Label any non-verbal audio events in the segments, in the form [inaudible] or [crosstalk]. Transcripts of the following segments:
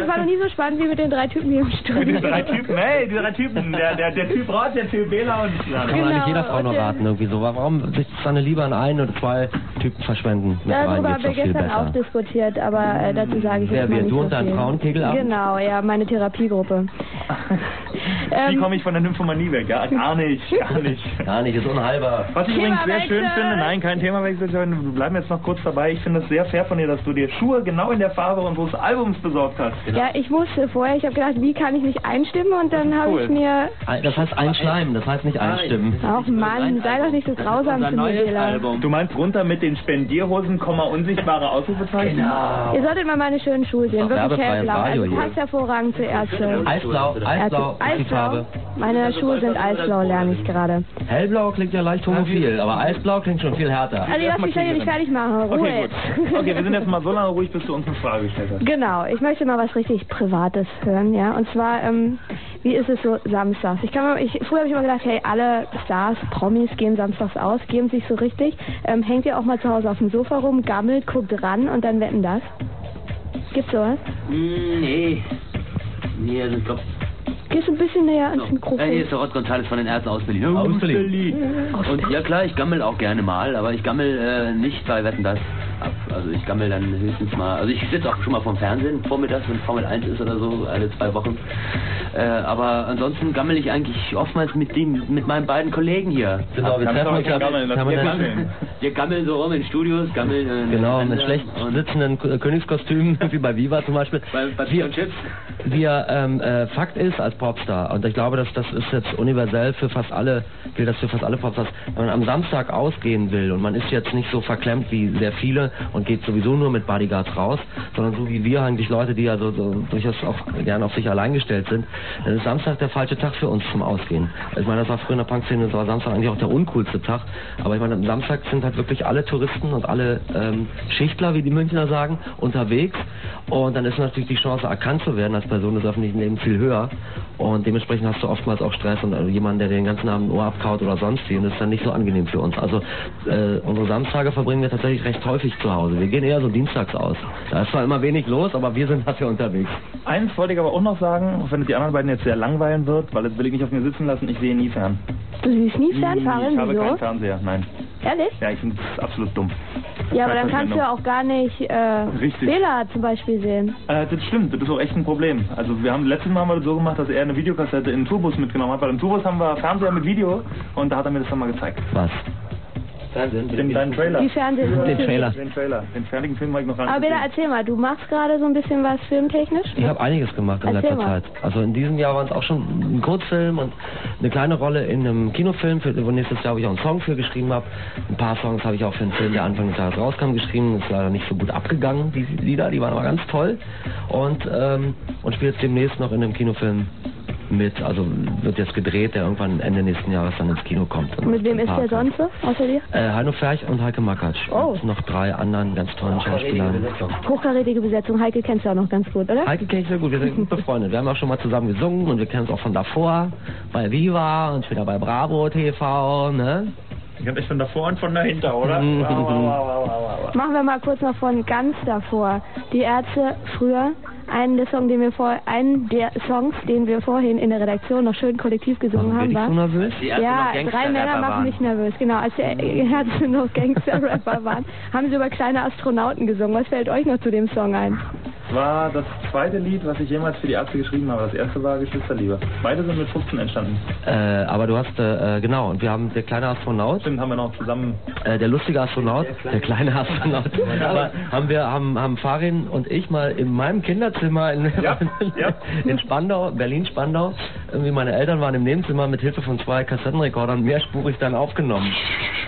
Das war noch nie so spannend wie mit den drei Typen hier im Mit Studio. den drei Typen, hey, die drei Typen, der, der, der Typ Rot, der Typ Bela und ich. Kann Genau, man eigentlich jeder Frau noch raten irgendwie so. Warum sich seine Liebe an ein oder zwei Typen verschwenden? Mit Darüber haben wir gestern auch diskutiert, aber äh, dazu sage ich Wer, jetzt mal wir, nicht du so und dein viel. Frauenkegelabend? Genau, ja, meine Therapiegruppe. [laughs] Wie ähm, komme ich von der Nymphomanie weg? Ja, gar nicht, gar nicht. Gar nicht, ist unheilbar. Was ich übrigens sehr schön finde, nein, kein Themawechsel, wir bleiben jetzt noch kurz dabei. Ich finde es sehr fair von dir, dass du dir Schuhe genau in der Farbe unseres Albums besorgt hast. ja, ich wusste vorher, ich habe gedacht, wie kann ich mich einstimmen und dann habe cool. ich mir, Das heißt einschleimen, das heißt nicht einstimmen. ach Mann, sei doch nicht so grausam zu mir, Bela. Du meinst runter mit den Spendierhosen, Komma, unsichtbare Ausrufezeichen? Genau. Ihr solltet mal meine schönen Schuhe sehen, wirklich hellblau. Also passt hervorragend zu Ärzte. Eisblau, Eisblau die Farbe. Meine Schuhe sind eisblau, lerne ich gerade. Hellblau klingt ja leicht homophil, aber Eisblau klingt schon viel härter. Also lass mich hier nicht fertig machen, Ruhe Okay, gut. jetzt. Okay, wir sind jetzt mal so lange ruhig, bis du uns eine Frage gestellt hast. Genau, ich möchte mal was richtig Privates hören, ja. Und zwar, ähm, wie ist es so samstags? Ich kann mal, ich, früher habe ich immer gedacht, hey, alle Stars, Promis gehen samstags aus, geben sich so richtig. Ähm, hängt ihr auch mal zu Hause auf dem Sofa rum, gammelt, guckt ran und dann wetten das? Gibt's sowas? Hm, nee. Nee, also ich glaube. Gehst du ein bisschen näher ans Ja, hier Mikrofon? ist der Rod González von den Ärzten aus Berlin. Aus Berlin. Und ja klar, ich gammel auch gerne mal, aber ich gammel äh, nicht bei Wetten das ab. Also ich gammel dann höchstens mal. Also ich sitze auch schon mal vom Fernsehen vormittags, wenn Formel 1 ist oder so, alle zwei Wochen. Äh, aber ansonsten gammel ich eigentlich oftmals mit dem, mit meinen beiden Kollegen hier. Genau, wir treffen uns ja Gammeln. [laughs] Wir gammeln so rum in Studios, gammeln. Äh, Genau, mit schlecht und sitzenden Königskostümen, [laughs] wie bei Viva zum Beispiel. Bei, bei Wir- Chips Chips. wir ähm, äh, Fakt ist als Popstar und ich glaube, dass das ist jetzt universell für fast alle, gilt das für fast alle Popstars, wenn man am Samstag ausgehen will und man ist jetzt nicht so verklemmt wie sehr viele und geht sowieso nur mit Bodyguards raus, sondern so wie wir eigentlich Leute, die also so durchaus auch gerne auf sich allein gestellt sind, dann ist Samstag der falsche Tag für uns zum Ausgehen. Ich meine, das war früher in der Punkszene, das war Samstag eigentlich auch der uncoolste Tag, aber ich meine, am Samstag sind halt wirklich alle Touristen und alle ähm, Schichtler, wie die Münchner sagen, unterwegs. Und dann ist natürlich die Chance erkannt zu werden als Person des öffentlichen Lebens viel höher und dementsprechend hast du oftmals auch Stress und äh, jemanden, der dir den ganzen Abend ein Ohr abkaut oder sonst wie und das ist dann nicht so angenehm für uns. Also äh, unsere Samstage verbringen wir tatsächlich recht häufig zu Hause. Wir gehen eher so dienstags aus. Da ist zwar immer wenig los, aber wir sind dafür unterwegs. Eins wollte ich aber auch noch sagen, auch wenn es die anderen beiden jetzt sehr langweilen wird, weil jetzt will ich nicht auf mir sitzen lassen, ich sehe nie fern. Du siehst nie Fernfahren, ich habe wieso? keinen Fernseher, nein. Ehrlich? Ja, ich finde es absolut dumm. Ja, aber dann kannst du Zeitverschwendung. auch gar nicht äh. Bela zum Beispiel sehen. Äh, das stimmt, das ist auch echt ein Problem. Also wir haben letztes Mal haben wir das so gemacht, dass er eine Videokassette in den Tourbus mitgenommen hat, weil im Tourbus haben wir Fernseher mit Video und da hat er mir das dann mal gezeigt. Was? Fernsehen. Den, deinen Trailer. Die Fernsehen. Den Trailer. Den Trailer. Den fertigen Film habe ich noch gar nicht Aber gesehen. erzähl mal, du machst gerade so ein bisschen was filmtechnisch? Ich habe einiges gemacht in Erzähl letzter mal. Zeit. Also in diesem Jahr waren es auch schon ein Kurzfilm und eine kleine Rolle in einem Kinofilm, für, wo nächstes Jahr ich auch einen Song für geschrieben habe. Ein paar Songs habe ich auch für einen Film, der Anfang des Jahres rauskam, geschrieben. Ist leider nicht so gut abgegangen, die Lieder, die waren aber ganz toll. Und, ähm, und spiele jetzt demnächst noch in einem Kinofilm mit, also wird jetzt gedreht, der irgendwann Ende nächsten Jahres dann ins Kino kommt. Und Mit wem ist der sonst so, außer dir? Äh, Heino Ferch und Heike Makatsch. Oh. Und noch drei anderen ganz tollen Schauspielern. Hochkarätige Besetzung. Heike kennst du auch noch ganz gut, oder? Heike kenne ich sehr gut, wir sind [laughs] gut befreundet. Wir haben auch schon mal zusammen gesungen und wir kennen uns auch von davor, bei Viva und später bei Bravo TV, ne? Ich habe echt von davor und von dahinter, oder? Mhm. [laughs] Wow, wow, wow, wow, wow, wow. Machen wir mal kurz noch von ganz davor. Die Ärzte früher. Einen der, Song, den wir vor, einen der Songs, den wir vorhin in der Redaktion noch schön kollektiv gesungen haben, war. so nervös? Ja, drei Männer machen mich nervös. Genau, als die Ärzte [laughs] noch Gangster-Rapper [laughs] waren, haben sie über kleine Astronauten gesungen. Was fällt euch noch zu dem Song ein? Das war das zweite Lied, was ich jemals für die Ärzte geschrieben habe. Das erste war Geschwisterliebe. Beide sind mit 15 entstanden. Äh, aber du hast, äh, äh, genau, und wir haben der kleine Astronaut, Stimmt, haben wir noch zusammen. äh, der lustige Astronaut, der kleine Astronaut, [laughs] aber haben wir, haben, haben Farin und ich mal in meinem Kinderzimmer in, Ja, ja. [laughs] in Spandau, Berlin-Spandau, irgendwie meine Eltern waren im Nebenzimmer mit Hilfe von zwei Kassettenrekordern mehrspurig dann aufgenommen.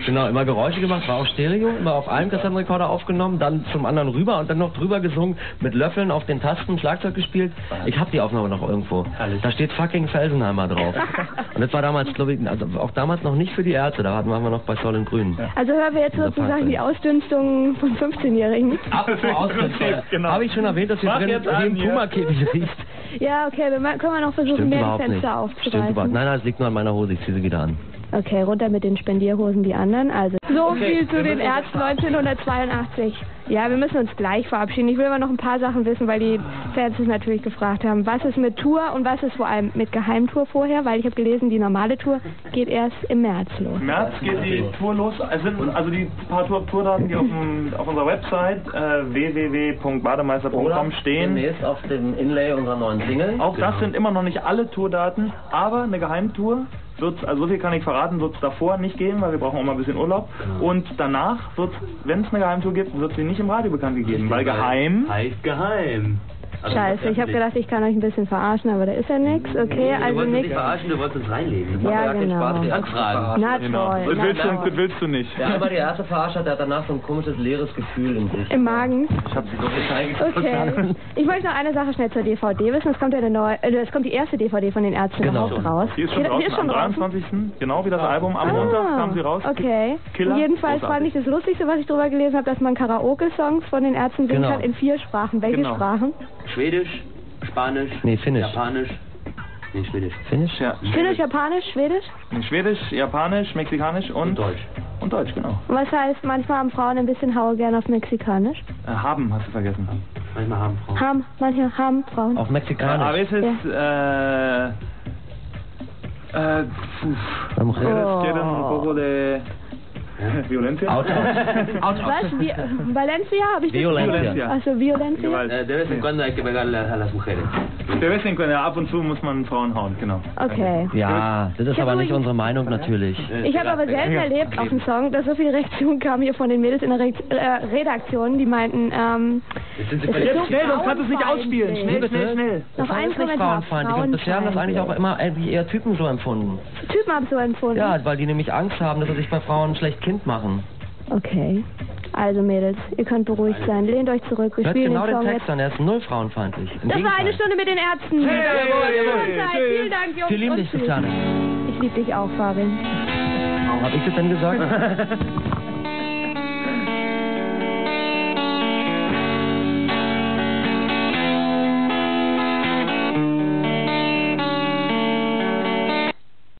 Genau, immer Geräusche gemacht, war auf Stereo, immer auf einem Kassettenrekorder aufgenommen, dann zum anderen rüber und dann noch drüber gesungen, mit Löffeln auf den Tasten, Schlagzeug gespielt. Ich habe die Aufnahme noch irgendwo. Da steht fucking Felsenheimer drauf. [laughs] Und das war damals, glaube ich, also auch damals noch nicht für die Ärzte, da waren wir noch bei Soll in Grün. Also hören wir jetzt Dieser sozusagen die Ausdünstung von 15-Jährigen. Apropos Ausdünstung, Genau. habe ich schon erwähnt, dass hier drin hier. Puma-Käfig riecht? Ja, okay, wir können wir noch versuchen, Stimmt mehr. Fenster Stimmt überhaupt. aufzureißen. Nein, nein, es liegt nur an meiner Hose, ich ziehe sie wieder an. Okay, runter mit den Spendierhosen, die anderen. Also, so Okay, viel zu den Ärzten 1982. Ja, wir müssen uns gleich verabschieden. Ich will aber noch ein paar Sachen wissen, weil die Fans es natürlich gefragt haben. Was ist mit Tour und was ist vor allem mit Geheimtour vorher? Weil ich habe gelesen, die normale Tour geht erst im März los. Im März geht die Tour los. Es sind also die paar Tour Tourdaten, die auf, dem, auf unserer Website äh, www.bademeister.com stehen. Demnächst auf dem Inlay unserer neuen Single. Auch das sind immer noch nicht alle Tourdaten, aber eine Geheimtour wird also so viel kann ich verraten, wird es davor nicht gehen, weil wir brauchen auch mal ein bisschen Urlaub. Und danach wird wenn es eine Geheimtour gibt, wird sie nicht im Radio bekannt gegeben, weil geheim. Heißt geheim. Also Scheiße, ich habe gedacht, ich kann euch ein bisschen verarschen, aber da ist ja nichts. Okay, du also wolltest nichts. nicht verarschen, du wolltest uns reinlegen. Ja, keinen genau. Spaß, die Anfragen. Na Genau. toll. Das na willst, du, das willst du nicht. Der einmal die erste verarscht hat, der hat danach so ein komisches leeres Gefühl in sich. Im Magen. Ich hab sie doch Okay. Ich möchte noch eine Sache schnell zur DVD wissen. Es kommt ja eine neue, äh, es kommt die erste DVD von den Ärzten Genau. überhaupt raus. Die ist schon draußen die ist schon am draußen. 23. Genau wie das Album. Am Montag Ah, kam sie raus. Okay. Killer. Jedenfalls fand ich das Lustigste, was ich drüber gelesen habe, dass man Karaoke-Songs von den Ärzten singen Genau. kann in vier Sprachen. Welche Genau. Sprachen? Schwedisch, Spanisch, Nee, Finnisch. Japanisch. Nee, Schwedisch. Finnisch? Ja. Finnisch, Japanisch, Schwedisch? Schwedisch, Japanisch, Mexikanisch und, Und Deutsch. Und Deutsch, genau. Was heißt, manchmal haben Frauen ein bisschen Haue gern auf Mexikanisch? Äh, haben, hast du vergessen. Manchmal haben Frauen. Haben, manche haben Frauen. Auf A Mexikanisch. veces, äh, äh, pf, Beim Mujer. Oh. Quieren un poco de violencia. Auto. [laughs] Auto. Was? Vi Valencia? Habe ich das Violencia. Also Violencia? Gewalt. Äh, de vez en cuando hay que pegarle a las mujeres. De vez en cuando, ab und zu muss man Frauen hauen, genau. Okay. Ja, das ist Ich aber nicht unsere Meinung natürlich. Ich habe aber selten erlebt auf dem Song, dass so viele Reaktionen kamen hier von den Mädels in der Re äh, Redaktion, die meinten, ähm, Jetzt sind sie verletzt. so Schnell, sonst kannst du es nicht ausspielen. Schnell, schnell, schnell. Das Noch ein ist nicht Kommentar. frauenfeindlich. Und bisher haben das eigentlich auch immer irgendwie eher Typen so empfunden. Typen haben so empfunden. Ja, weil die nämlich Angst haben, dass sie sich bei Frauen schlecht Kind machen. Okay. Also Mädels, ihr könnt beruhigt sein. Lehnt euch zurück. Wir Hört spielen genau den den Song Text jetzt. an, er ist null frauenfeindlich. Im Das war eine Gegenteil. Stunde mit den Ärzten. Hey, hey, hey. Vielen Dank, Jungs. Wir lieben dich. Christiane. Ich liebe dich auch, Farin. Hab ich das denn gesagt? [laughs]